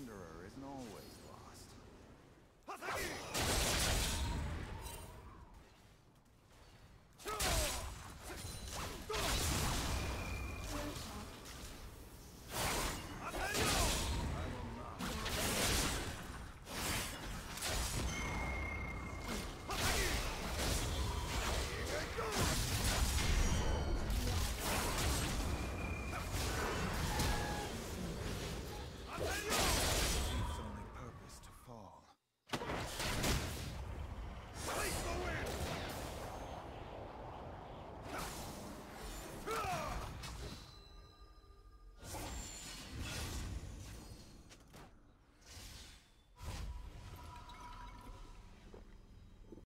Wanderer isn't always